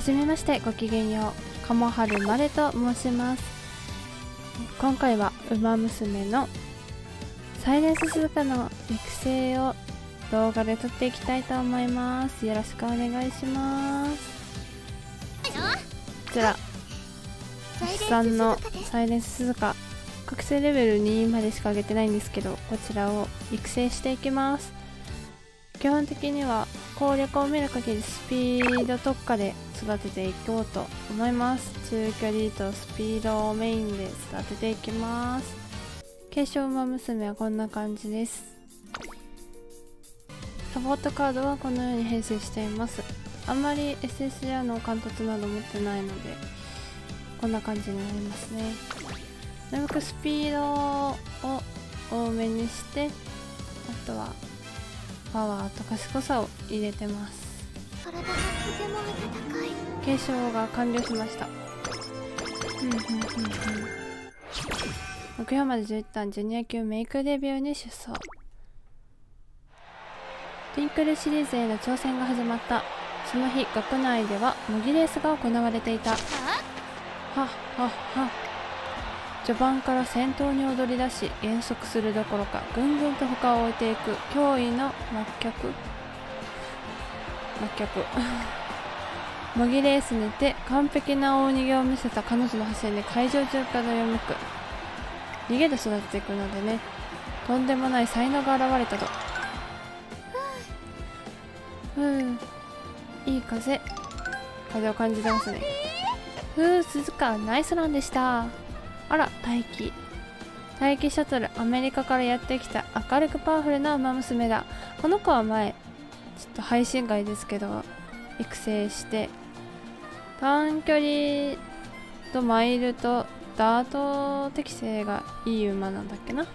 はじめましてごきげんよう鴨春まれと申します。今回は「ウマ娘」のサイレンス鈴鹿の育成を動画で撮っていきたいと思います。よろしくお願いします。こちら星さんのサイレンス鈴鹿覚醒レベル2までしか上げてないんですけどこちらを育成していきます基本的には攻略を見る限りスピード特化で育てていこうと思います。中距離とスピードをメインで育てていきます。継承馬娘はこんな感じです。サポートカードはこのように編成しています。あんまり SSR の貫突など持ってないのでこんな感じになりますね。なるべくスピードを多めにしてあとはパワーと賢さを入れてます。体がとても温かい。継承が完了しました。うんうんうん。うん目標まで11ターンジュニア級メイクデビューに出走。トゥインクルシリーズへの挑戦が始まった。その日学内では模擬レースが行われていた。はっはっはっ序盤から先頭に踊り出し減速するどころかぐんぐんと他を置いていく驚異の末脚。末脚。模擬レースにて完璧な大逃げを見せた彼女の走りで会場中から読みく。逃げで育てていくのでねとんでもない才能が現れたと。ふういい風。風を感じてますね。ふう鈴鹿ナイスランでした。あら大気大気シャトルアメリカからやってきた明るくパワフルな馬娘だ。この子は前ちょっと配信外ですけど育成して短距離とマイルとダート適性がいい馬なんだっけな。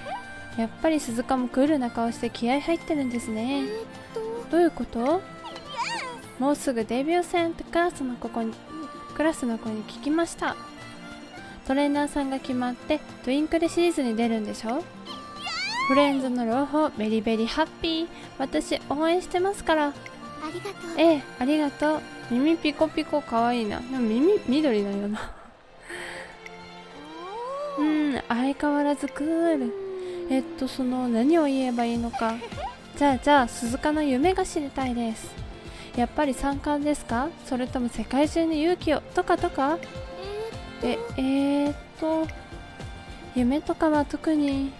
やっぱり鈴鹿もクールな顔して気合入ってるんですね。どういうこと？もうすぐデビュー戦ってクラスの子にクラスの子に聞きましたトレーナーさんが決まってトゥインクルシリーズに出るんでしょ？ friend の朗報 very very happy 私応援してますから。ありがとう。ええありがとう。耳ピコピコかわいいな。でも耳緑だよな。うん相変わらずクール。えっとその何を言えばいいのか。じゃあじゃあ鈴鹿の夢が知りたいです。やっぱり三冠ですか？それとも世界中に勇気をとかとか？ええー、っと夢とかは特に。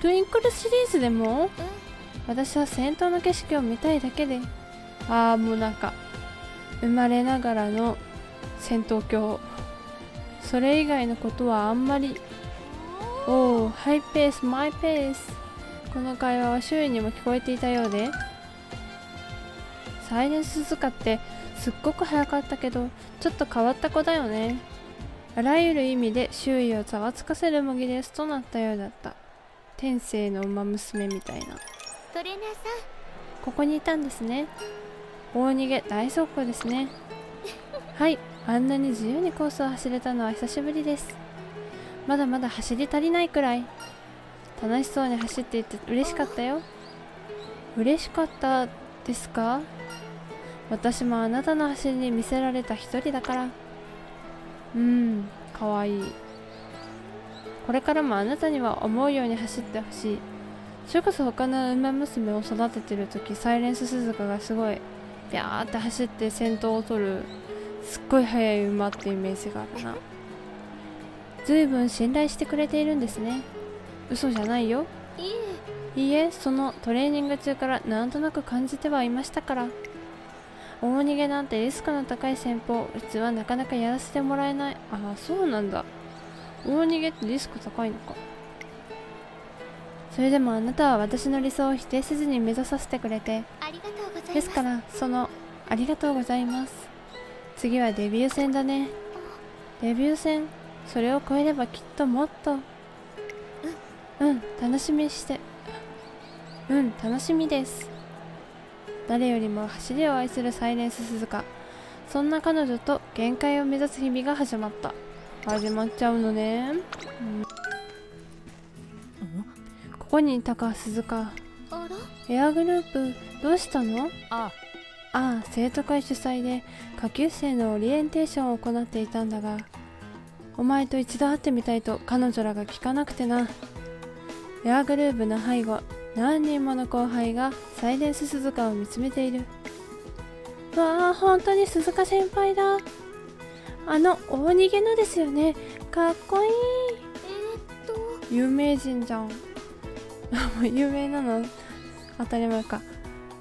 トゥインクルシリーズでも？私は戦闘の景色を見たいだけで。ああもうなんか生まれながらの戦闘狂。それ以外のことはあんまり。おおハイペースマイペースこの会話は周囲にも聞こえていたようで。サイレンスズカってすっごく早かったけどちょっと変わった子だよねあらゆる意味で周囲をざわつかせる模擬レースとなったようだった。天性の馬娘みたいな。トレーナーさ。ここにいたんですね。大逃げ大走行ですね。はい。あんなに自由にコースを走れたのは久しぶりです。まだまだ走り足りないくらい。楽しそうに走っていて嬉しかったよ。嬉しかったですか？私もあなたの走りに見せられた一人だからうんかわいい。これからもあなたには思うように走ってほしい。それこそ他の馬娘を育ててる時サイレンス鈴鹿がすごいビャーって走って先頭を取るすっごい速い馬っていうイメージがあるな。随分信頼してくれているんですね。嘘じゃないよ。いいえそのトレーニング中からなんとなく感じてはいましたから大逃げなんてリスクの高い戦法。うちはなかなかやらせてもらえない。ああそうなんだ。大逃げってリスク高いのか。それでもあなたは私の理想を否定せずに目指させてくれて。ありがとうございます。ですからそのありがとうございます。次はデビュー戦だね。デビュー戦それを超えればきっともっと。うん楽しみにして。うん楽しみです誰よりも走りを愛するサイレンス鈴鹿。そんな彼女と限界を目指す日々が始まった。始まっちゃうのね、うん。ここにいたか鈴鹿。エアグループどうしたの？あ。ああ生徒会主催で下級生のオリエンテーションを行っていたんだがお前と一度会ってみたいと彼女らが聞かなくてな。エアグルーヴの背後何人もの後輩がサイレンス鈴鹿を見つめている。わあ本当に鈴鹿先輩だ。あの大逃げのですよね。かっこいい。えー、っと。有名人じゃん。有名なの？当たり前か。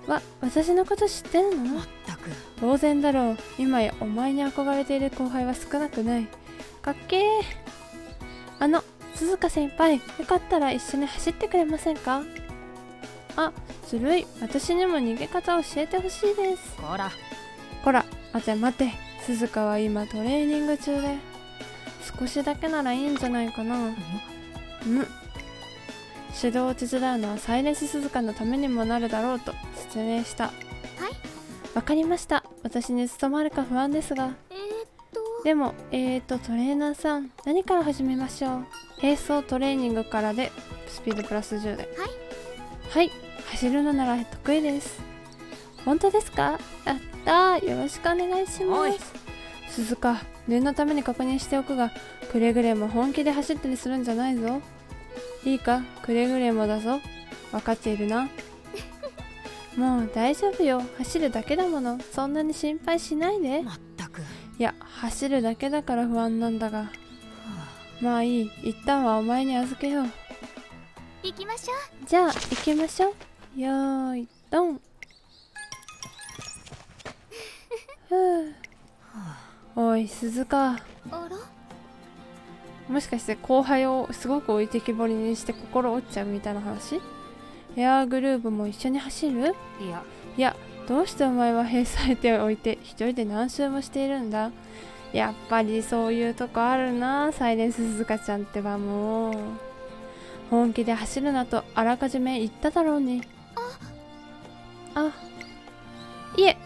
わ私のこと知ってるの？まったく。当然だろう。今やお前に憧れている後輩は少なくない。かっけー。あの鈴鹿先輩よかったら一緒に走ってくれませんか？あずるい。私にも逃げ方教えてほしいです。こら。こら。待て待て。鈴鹿は今トレーニング中で。少しだけならいいんじゃないかな。うん？指導を手伝うのはサイレンス鈴鹿のためにもなるだろうと説明した。わかりました。私に務まるか不安ですが。えー、っと。でもえーとトレーナーさん何から始めましょう？並走トレーニングからでスピードプラス10で。はい。はい走るのなら得意です。本当ですか？やったー。よろしくお願いします。鈴鹿念のために確認しておくがくれぐれも本気で走ったりするんじゃないぞ。いいか？くれぐれもだぞ。分かっているな。もう大丈夫よ。走るだけだもの。そんなに心配しないで。まったく。いや走るだけだから不安なんだが。はまあいい。一旦はお前に預けよう。行きましょじゃあ行きましょうよーいドン。ふう。おい鈴鹿。うあら？もしかして後輩をすごく置いてきぼりにして心折っちゃうみたいな話？エアーグルーヴも一緒に走る？いや。いやどうしてお前は閉鎖えておいて一人で何周もしているんだ？やっぱりそういうとこあるな。サイレンス鈴鹿ちゃんってばもう。本気で走るなとあらかじめ言っただろうに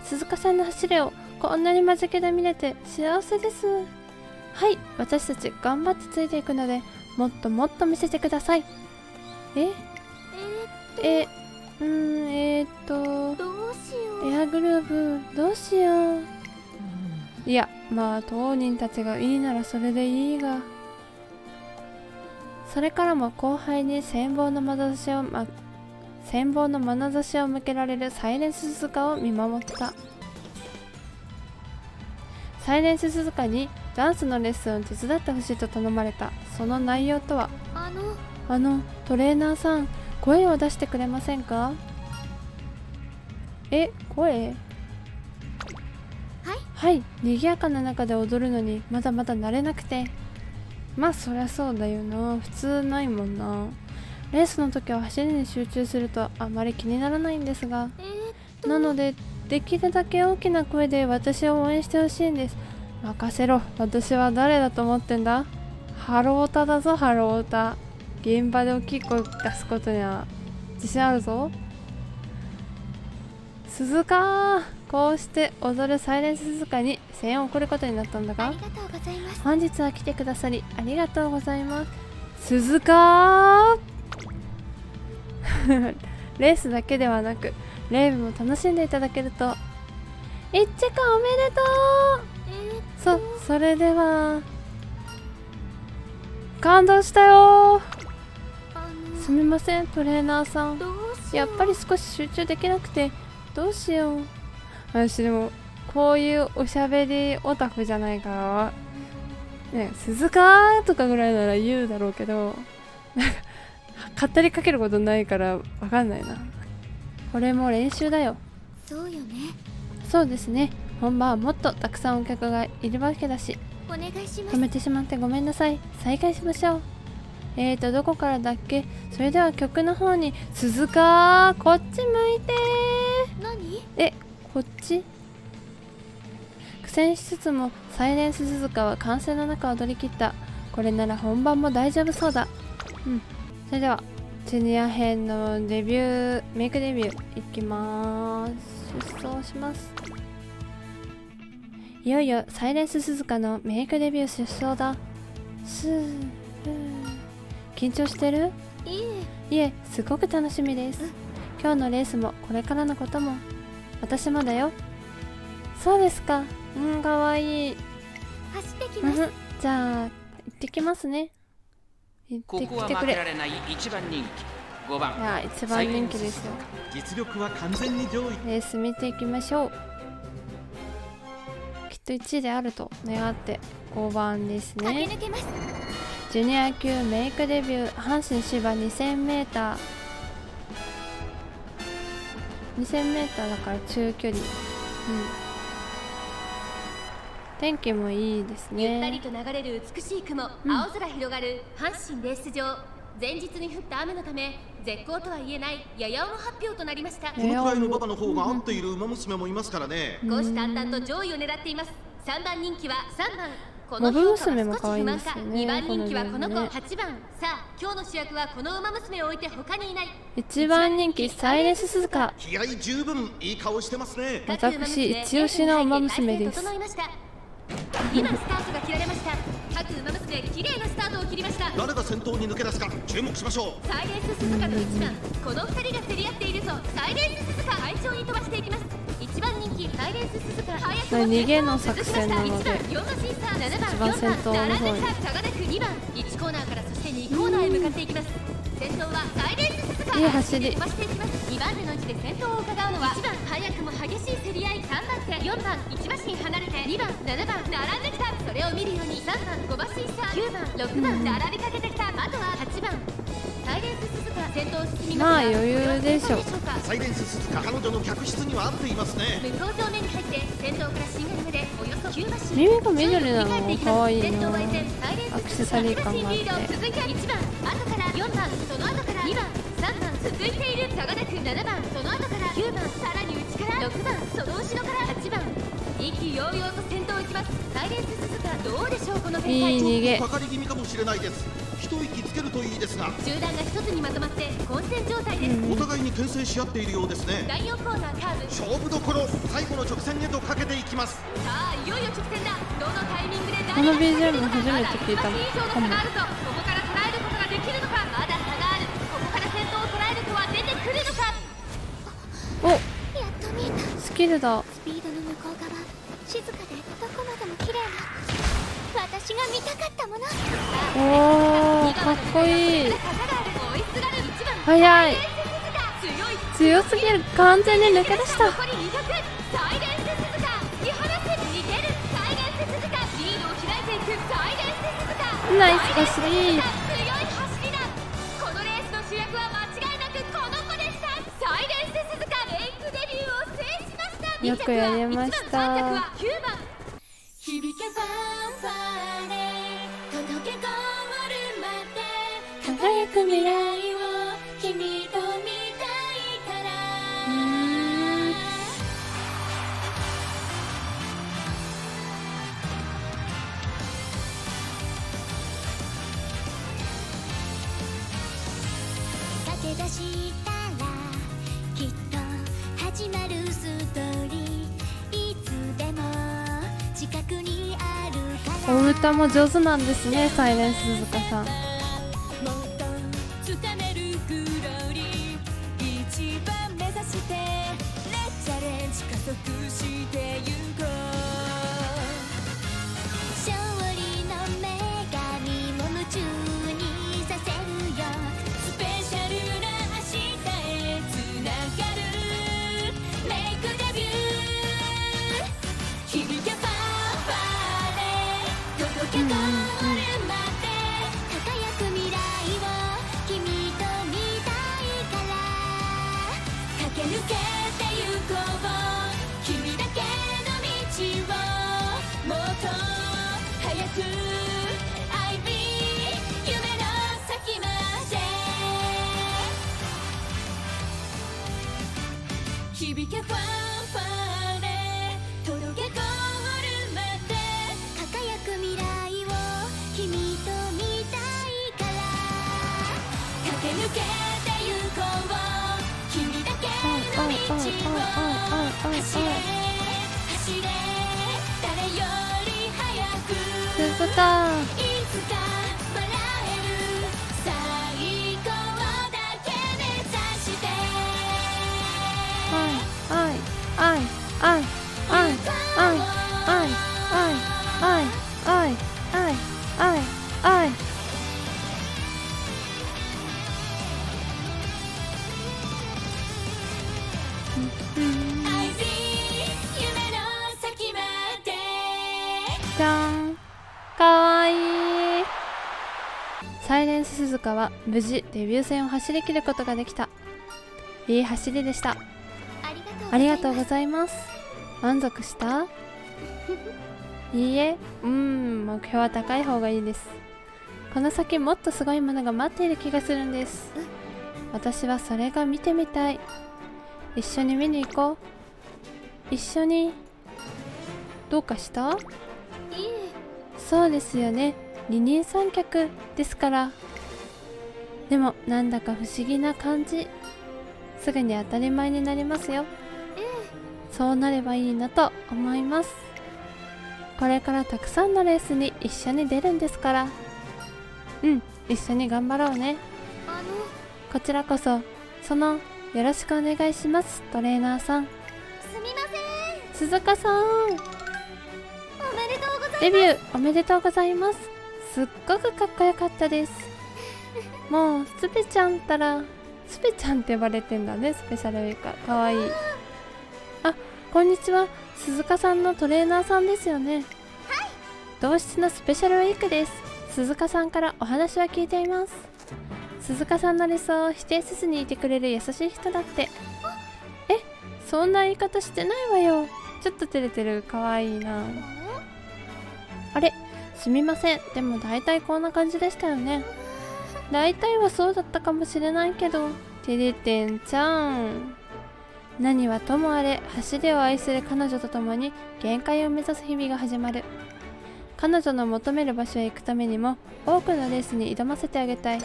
鈴鹿さんの走りをこんなに間近で見れて幸せです。はい私たち頑張ってついていくのでもっともっと見せてください。え？ええうーんえー、っと。ー、どうしよう。エアグルーヴどうしよう。うん。いやまあ当人たちがいいならそれでいいが。それからも後輩に羨望の眼差しを、ま、羨望の眼差しを向けられるサイレンス鈴鹿を見守った。サイレンス鈴鹿にダンスのレッスンを手伝ってほしいと頼まれた。その内容とは？あの。あのトレーナーさん声を出してくれませんか？え声？はい。はい。賑やかな中で踊るのにまだまだ慣れなくて。まあそりゃそうだよな。普通ないもんなレースの時は走りに集中するとあまり気にならないんですがえー、なのでできるだけ大きな声で私を応援してほしいんです。任せろ。私は誰だと思ってんだ？ハロータだぞハロータ。現場で大きい声出すことには自信あるぞ。鈴鹿。こうして踊るサイレンス鈴鹿に声援を送ることになったんだが本日は来てくださりありがとうございます。鈴鹿レースだけではなくレイブも楽しんでいただけると。いっちゃかおめでとえー、うそそれでは。感動したよ。すみませんトレーナーさん。やっぱり少し集中できなくてどうしよう。私でもこういうおしゃべりオタクじゃないか。らね鈴鹿とかぐらいなら言うだろうけど。なんか語りかけることないからわかんないな。これも練習だよ。そうよね。そうですね。本番はもっとたくさんお客がいるわけだし。お願いします。止めてしまってごめんなさい。再開しましょう。えーとどこからだっけ？それでは曲の方に鈴鹿こっち向いて。何？えこっち？苦戦しつつもサイレンス鈴鹿は歓声の中踊り切った。これなら本番も大丈夫そうだ。うんそれではジュニア編のデビューメイクデビューいきまーす。出走します。いよいよサイレンス鈴鹿のメイクデビュー出走だ。スー緊張してる？いえ。いえすごく楽しみです。今日のレースもこれからのことも。私もだよ。そうですか。うんかわいい。走ってきます。うん。じゃあ行ってきますねここはきてくれ。負けられない一番人気。5い番や一番人気ですよ。実力は完全に上位。レース見ていきましょう。きっと1位であると願って5番です駆ねけ抜けます。ジュニア級メイクデビュー阪神芝 2000m 2000m だから中距離。うん天気もいいですゆったりねと流れる美しい雲、うん。青空広がる阪神レース場。前日に降った雨のため絶好とは言えないやや重発表となりました。このくらいの馬場の方が合っている馬娘もいますからね。虎視眈々と上位を狙っています。3番人気は3番。この評価娘も可愛いんは少し不満かですよね2番人気はこの子このね8番。さあ今日の主役はこの馬娘を置いて他にいない。1番人気サイレンス鈴鹿。気合十分いい顔してますね。私一押しの馬娘です。整いました今スタートが切られました。各馬娘綺麗なスタートを切りました。誰が先頭に抜け出すか注目しましょう。サイレンス鈴鹿と1番。この2人が競り合っているとサイレンス鈴鹿快調に飛ばしていきます。1番人気サイレンス鈴鹿早くも逃げの作戦なので。1番4馬審査7番一番先頭の方に4番並んできた差がなく2番1コーナーからそして2コーナーへ向かっていきます先頭はサイレンス鈴鹿いい走り。飛ばしていきます2番手の位置で先頭を伺うのは1番早くも激しい競り合い3番手4番1馬身離れて2番7番並んできたそれを見るように3番5馬審査9番6番並びかけてきたあとは8番サイレンス鈴鹿先頭を進みますがまあ余裕でしょう。かサイレンス鈴鹿彼女の客室には合っていますね。向こう上面に入って先頭からシングル目でおよそ9馬身。耳が緑なの。も可愛いな。先頭は依然サイレンスアクセサリー感があって1番。後から4番その後から2番3番続いている差がなく7番その後から9番さらに内から6番その後ろから8番。意気揚々と先頭を行きます。サイレンス鈴鹿どうでしょうこの展開いい逃げかかり気味かもしれないです。一息つけるといいですが。集団が一つにまとまって混戦状態です、お互いに牽制し合っているようですね。第4コーナーカーブ。さ勝負どころ最後の直線へとかけていきます。あいよいよ直線だ。どのタイミングでこの BGM 初めて聞いたまだ一馬身以上の差があるとここから捉えることができるのかまだ差があるここから先頭を捉えるとは出てくるのかおやっと見えたスキルだ。スピードの向こう側。静かでどこまでも綺麗な。私が見たかったもの。おーかっこいい差がある追いすがる1番速い。強すぎる。完全に抜け出した。残り200サイス鈴鹿突き放せ逃げるサイレンスリーよくやりました。2着は1番3着は9番響けファンファーレ届けゴールまで輝く未来歌も上手なんですねサイレンス鈴鹿さん。は。無事デビュー戦を走り切ることができた。いい走りでした。ありがとうございます。満足した？いいえ。うん目標は高い方がいいです。この先もっとすごいものが待っている気がするんです。私はそれが見てみたい。一緒に見に行こう。一緒にどうかした？そうですよね。二人三脚ですからでもなんだか不思議な感じ。すぐに当たり前になりますよ。そうなればいいなと思います。これからたくさんのレースに一緒に出るんですから。うん一緒に頑張ろうね。あの。こちらこそそのよろしくお願いしますトレーナーさん。すみません。鈴鹿さん。おめでとうございます。デビューおめでとうございます。すっごくかっこよかったですもうスペちゃんったらスペちゃんって呼ばれてんだねスペシャルウィーカーかわいい。あこんにちは。鈴鹿さんのトレーナーさんですよね。はい同室のスペシャルウィークです。鈴鹿さんからお話は聞いています。鈴鹿さんの理想を否定せずにいてくれる優しい人だって。えそんな言い方してないわよ。ちょっと照れてる。かわいいな。あれすみません。でも大体こんな感じでしたよね。大体はそうだったかもしれないけど。てれてんちゃん。何はともあれ走りを愛する彼女と共に限界を目指す日々が始まる。彼女の求める場所へ行くためにも多くのレースに挑ませてあげたい。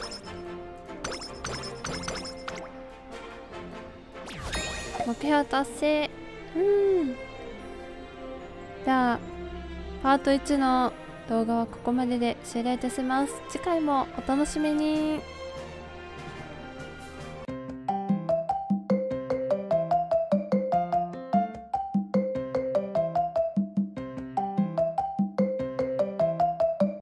目標達成。うん。じゃあパート1の動画はここまでで終了いたします。次回もお楽しみに。